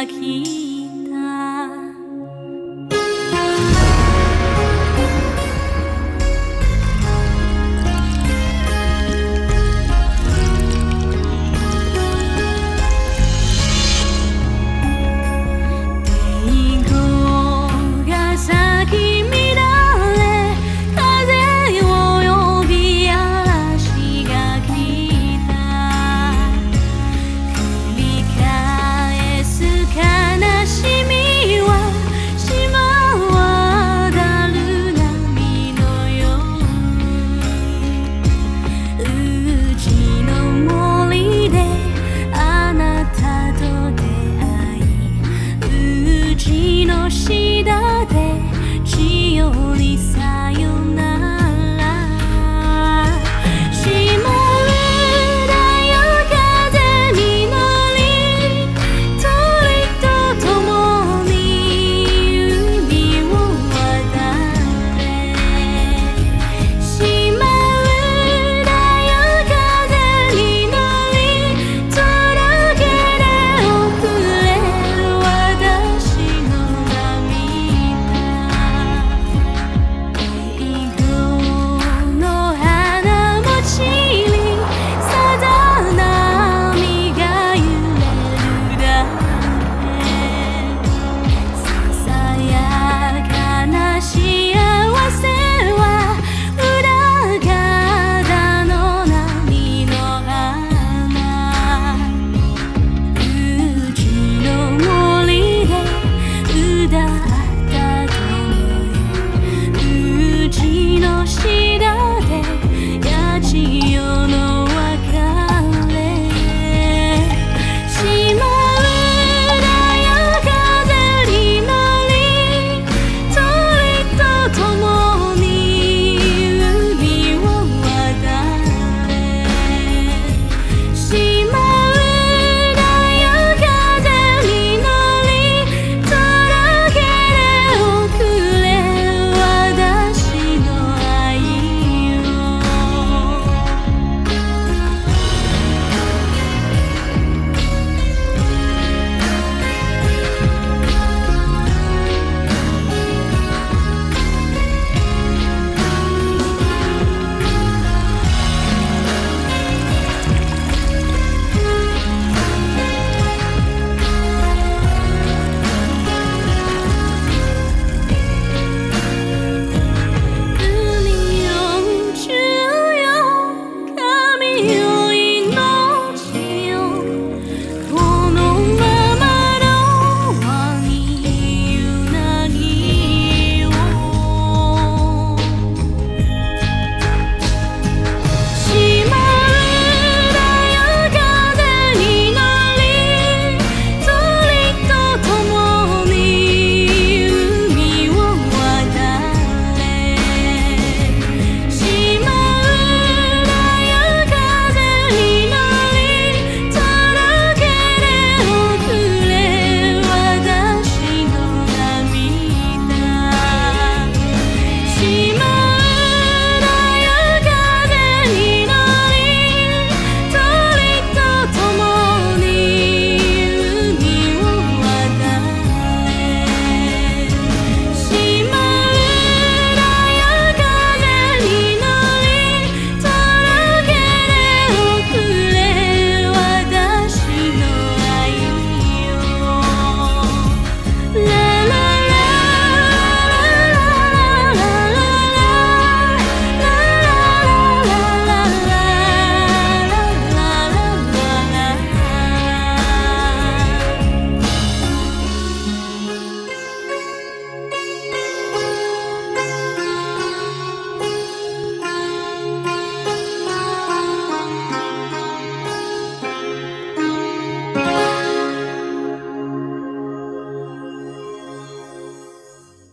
が来た。ようにさよ